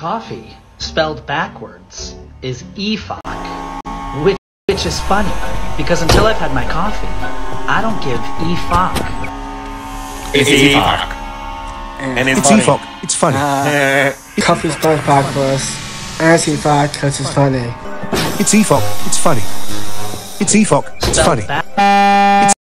Coffee, spelled backwards, is eeffoc, which, which is funny, because until I've had my coffee, I don't give eeffoc. It's eeffoc. And it's, It's funny. Epoch. It's funny. Uh, Coffee spelled backwards. And it's because it's funny. It's eeffoc. It's funny. It's eeffoc. It's funny. It's